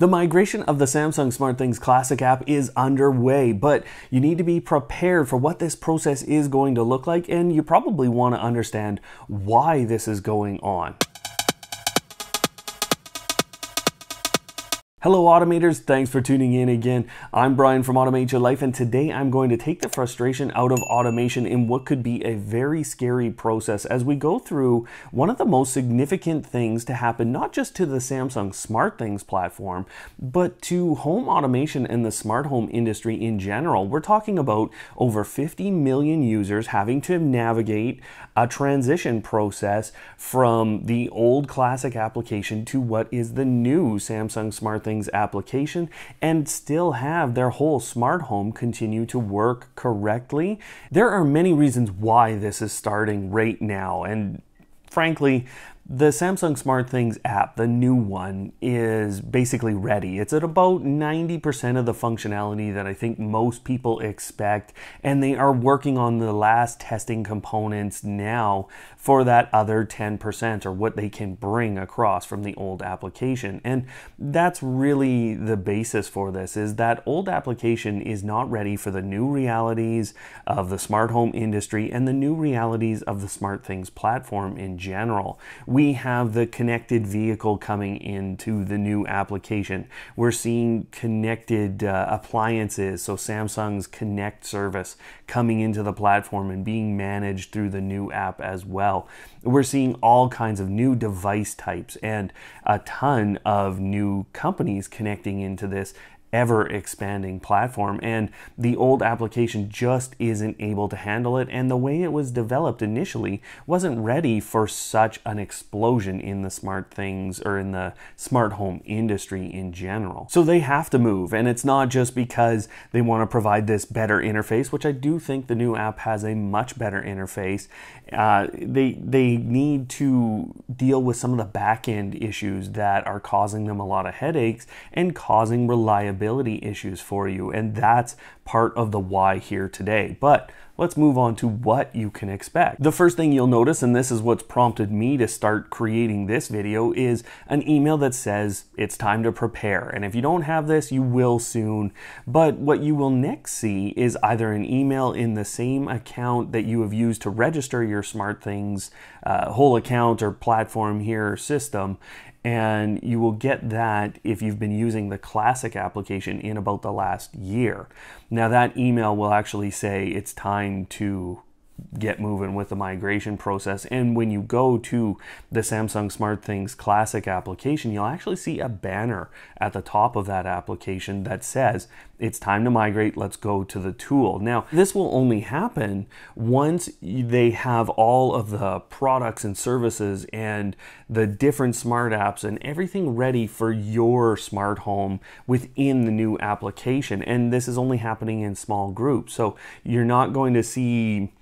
The migration of the Samsung SmartThings Classic app is underway, but you need to be prepared for what this process is going to look like, and you probably want to understand why this is going on. Hello automators, thanks for tuning in again. I'm Brian from Automate Your Life and today I'm going to take the frustration out of automation in what could be a very scary process as we go through one of the most significant things to happen not just to the Samsung SmartThings platform, but to home automation and the smart home industry in general. We're talking about over 50 million users having to navigate a transition process from the old classic application to what is the new Samsung SmartThings application and still have their whole smart home continue to work correctly. There are many reasons why this is starting right now, and frankly, the Samsung SmartThings app, the new one, is basically ready. It's at about 90% of the functionality that I think most people expect, and they are working on the last testing components now for that other 10% or what they can bring across from the old application. And that's really the basis for this is that old application is not ready for the new realities of the smart home industry and the new realities of the SmartThings platform in general we have the connected vehicle coming into the new application. We're seeing connected uh, appliances, so Samsung's Connect service coming into the platform and being managed through the new app as well. We're seeing all kinds of new device types and a ton of new companies connecting into this ever expanding platform and the old application just isn't able to handle it and the way it was developed initially wasn't ready for such an explosion in the smart things or in the smart home industry in general. So they have to move and it's not just because they want to provide this better interface, which I do think the new app has a much better interface. Uh, they they need to deal with some of the back end issues that are causing them a lot of headaches and causing reliability issues for you. And that's part of the why here today. But let's move on to what you can expect. The first thing you'll notice, and this is what's prompted me to start creating this video, is an email that says it's time to prepare. And if you don't have this, you will soon. But what you will next see is either an email in the same account that you have used to register your SmartThings uh, whole account or platform here or system, and you will get that if you've been using the classic application in about the last year. Now that email will actually say it's time to get moving with the migration process. And when you go to the Samsung SmartThings Classic application, you'll actually see a banner at the top of that application that says, it's time to migrate, let's go to the tool. Now, this will only happen once they have all of the products and services and the different smart apps and everything ready for your smart home within the new application. And this is only happening in small groups. So you're not going to see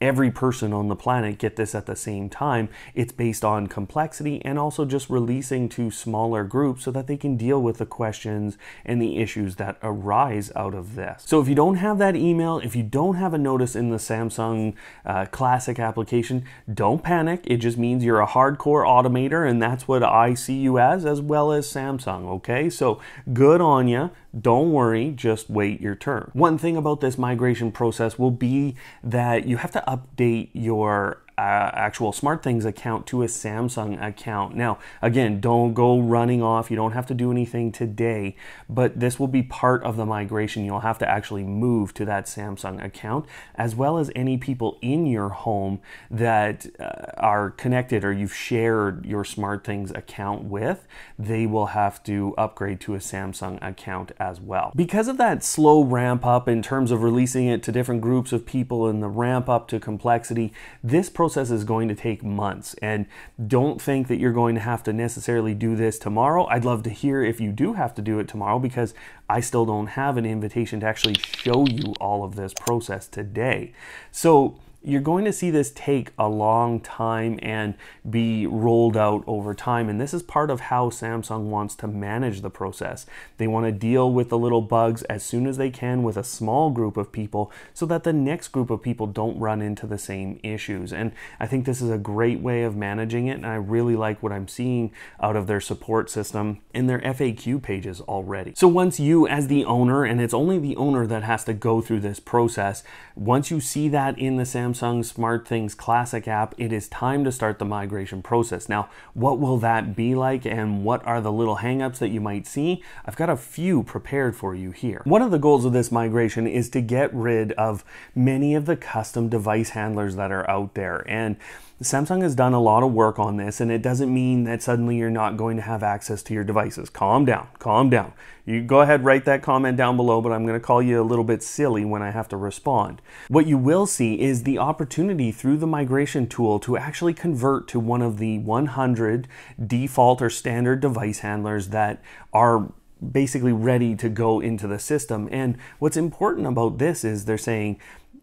every person on the planet get this at the same time. It's based on complexity and also just releasing to smaller groups so that they can deal with the questions and the issues that arise out of this. So if you don't have that email, if you don't have a notice in the Samsung uh, Classic application, don't panic. It just means you're a hardcore automator and that's what I see you as, as well as Samsung, okay? So good on you. Don't worry, just wait your turn. One thing about this migration process will be that you have to update your actual SmartThings account to a Samsung account. Now, again, don't go running off. You don't have to do anything today, but this will be part of the migration. You'll have to actually move to that Samsung account, as well as any people in your home that uh, are connected or you've shared your SmartThings account with. They will have to upgrade to a Samsung account as well. Because of that slow ramp up in terms of releasing it to different groups of people and the ramp up to complexity, this process process is going to take months. And don't think that you're going to have to necessarily do this tomorrow. I'd love to hear if you do have to do it tomorrow because I still don't have an invitation to actually show you all of this process today. So you're going to see this take a long time and be rolled out over time. And this is part of how Samsung wants to manage the process. They want to deal with the little bugs as soon as they can with a small group of people so that the next group of people don't run into the same issues. And I think this is a great way of managing it. And I really like what I'm seeing out of their support system and their FAQ pages already. So once you, as the owner, and it's only the owner that has to go through this process, once you see that in the Samsung Samsung SmartThings Classic app, it is time to start the migration process. Now, what will that be like and what are the little hangups that you might see? I've got a few prepared for you here. One of the goals of this migration is to get rid of many of the custom device handlers that are out there. And Samsung has done a lot of work on this, and it doesn't mean that suddenly you're not going to have access to your devices. Calm down, calm down. You go ahead, write that comment down below, but I'm going to call you a little bit silly when I have to respond. What you will see is the opportunity through the migration tool to actually convert to one of the 100 default or standard device handlers that are basically ready to go into the system. And what's important about this is they're saying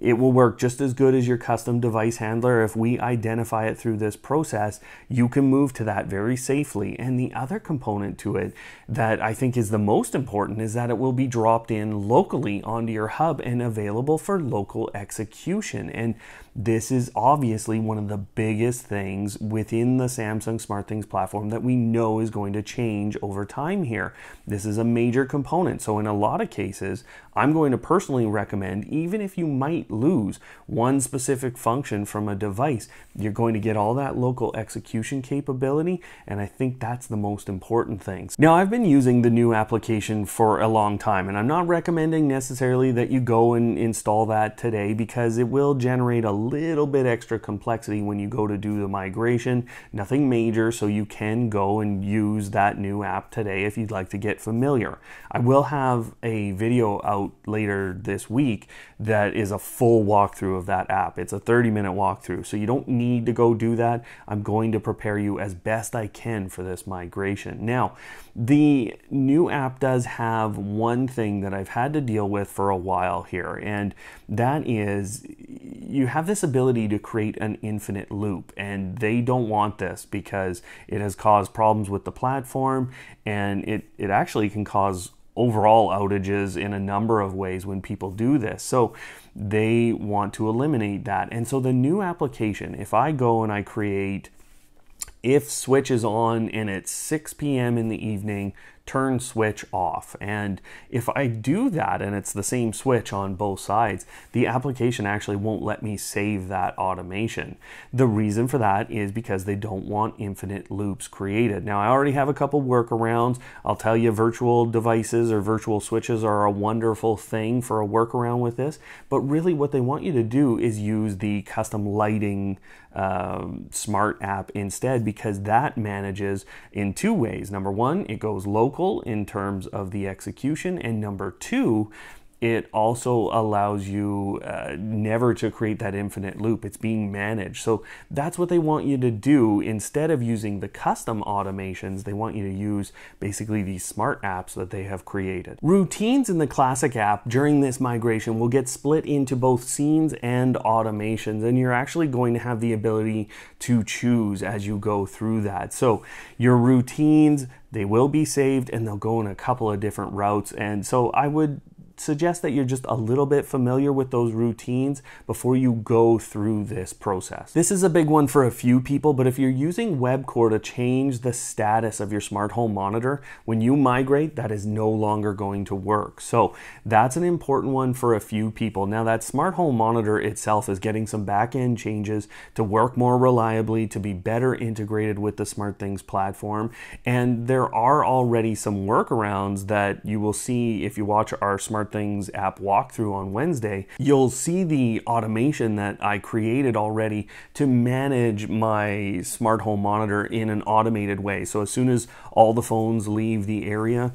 it will work just as good as your custom device handler. If we identify it through this process, you can move to that very safely. And the other component to it that I think is the most important is that it will be dropped in locally onto your hub and available for local execution. And this is obviously one of the biggest things within the Samsung SmartThings platform that we know is going to change over time here. This is a major component. So in a lot of cases, I'm going to personally recommend, even if you might lose one specific function from a device, you're going to get all that local execution capability. And I think that's the most important things. Now, I've been using the new application for a long time, and I'm not recommending necessarily that you go and install that today because it will generate a little bit extra complexity when you go to do the migration. Nothing major, so you can go and use that new app today if you'd like to get familiar. I will have a video out later this week that is a full walkthrough of that app. It's a 30 minute walkthrough, so you don't need to go do that. I'm going to prepare you as best I can for this migration. Now, the new app does have one thing that I've had to deal with for a while here, and that is you have this ability to create an infinite loop, and they don't want this because it has caused problems with the platform, and it, it actually can cause overall outages in a number of ways when people do this. So they want to eliminate that. And so the new application, if I go and I create if switch is on and it's 6 p.m. in the evening, turn switch off. And if I do that and it's the same switch on both sides, the application actually won't let me save that automation. The reason for that is because they don't want infinite loops created. Now, I already have a couple workarounds. I'll tell you virtual devices or virtual switches are a wonderful thing for a workaround with this, but really what they want you to do is use the custom lighting um, smart app instead because that manages in two ways. Number one, it goes local in terms of the execution, and number two, it also allows you uh, never to create that infinite loop. It's being managed. So that's what they want you to do. Instead of using the custom automations, they want you to use basically these smart apps that they have created. Routines in the classic app during this migration will get split into both scenes and automations, and you're actually going to have the ability to choose as you go through that. So your routines, they will be saved and they'll go in a couple of different routes. And so I would suggest that you're just a little bit familiar with those routines before you go through this process. This is a big one for a few people, but if you're using WebCore to change the status of your smart home monitor, when you migrate, that is no longer going to work. So that's an important one for a few people. Now that smart home monitor itself is getting some back-end changes to work more reliably, to be better integrated with the SmartThings platform. And there are already some workarounds that you will see if you watch our Smart Things app walkthrough on Wednesday, you'll see the automation that I created already to manage my smart home monitor in an automated way. So as soon as all the phones leave the area,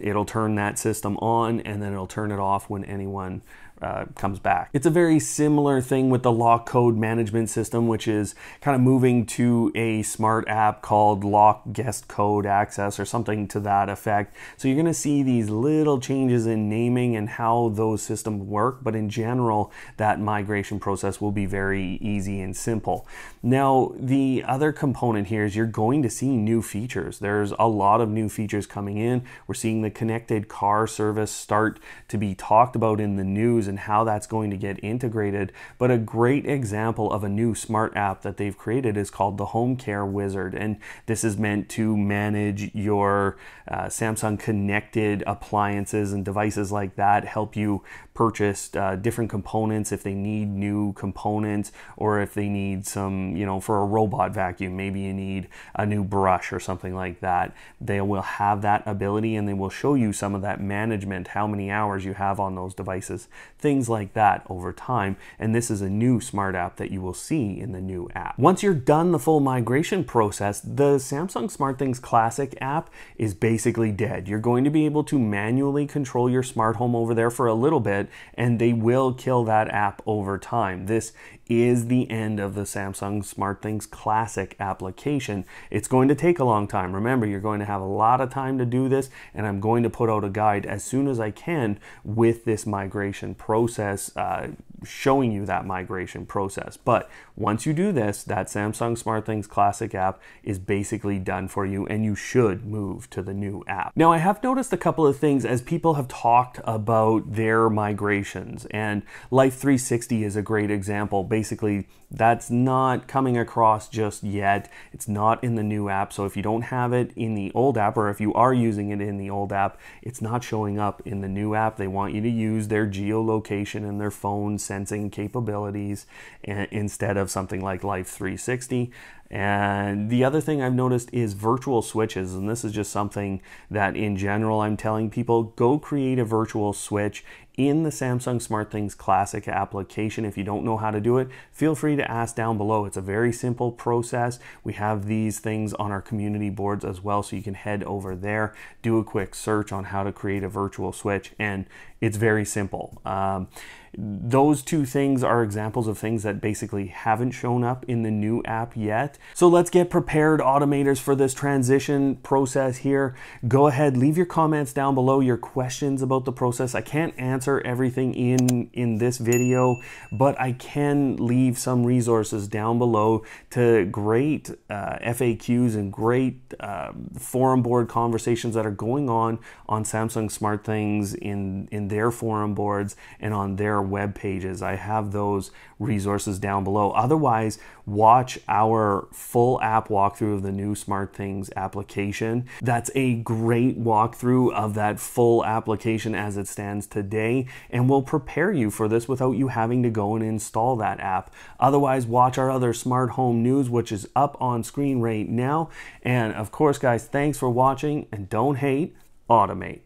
it'll turn that system on and then it'll turn it off when anyone uh, comes back. It's a very similar thing with the lock code management system, which is kind of moving to a smart app called Lock Guest Code Access or something to that effect. So you're going to see these little changes in naming and how those systems work, but in general, that migration process will be very easy and simple. Now, the other component here is you're going to see new features. There's a lot of new features coming in. We're seeing the connected car service start to be talked about in the news and how that's going to get integrated. But a great example of a new smart app that they've created is called the Home Care Wizard. And this is meant to manage your uh, Samsung connected appliances and devices like that, help you purchase uh, different components if they need new components or if they need some, you know, for a robot vacuum, maybe you need a new brush or something like that. They will have that ability and they will show you some of that management, how many hours you have on those devices, things like that over time. And this is a new smart app that you will see in the new app. Once you're done the full migration process, the Samsung SmartThings Classic app is basically dead. You're going to be able to manually control your smart home over there for a little bit, and they will kill that app over time. This is the end of the Samsung SmartThings Classic application. It's going to take a long time. Remember, you're going to have a lot of time to do this, and I'm going to put out a guide as soon as I can with this migration process, uh, showing you that migration process. But once you do this, that Samsung SmartThings Classic app is basically done for you, and you should move to the new app. Now, I have noticed a couple of things as people have talked about their migrations, and Life 360 is a great example basically that's not coming across just yet. It's not in the new app. So if you don't have it in the old app, or if you are using it in the old app, it's not showing up in the new app. They want you to use their geolocation and their phone sensing capabilities instead of something like Life 360. And the other thing I've noticed is virtual switches. And this is just something that in general I'm telling people go create a virtual switch in the Samsung SmartThings Classic application. If you don't know how to do it, feel free to ask down below. It's a very simple process. We have these things on our community boards as well, so you can head over there, do a quick search on how to create a virtual switch, and it's very simple. Um, those two things are examples of things that basically haven't shown up in the new app yet. So let's get prepared, automators, for this transition process here. Go ahead, leave your comments down below, your questions about the process. I can't answer everything in, in this video, but I can leave some resources down below to great uh, FAQs and great uh, forum board conversations that are going on on Samsung SmartThings in, in their forum boards and on their web pages. I have those resources down below. Otherwise, watch our full app walkthrough of the new SmartThings application. That's a great walkthrough of that full application as it stands today and will prepare you for this without you having to go and install that app. Otherwise, watch our other smart home news, which is up on screen right now. And of course, guys, thanks for watching and don't hate, automate.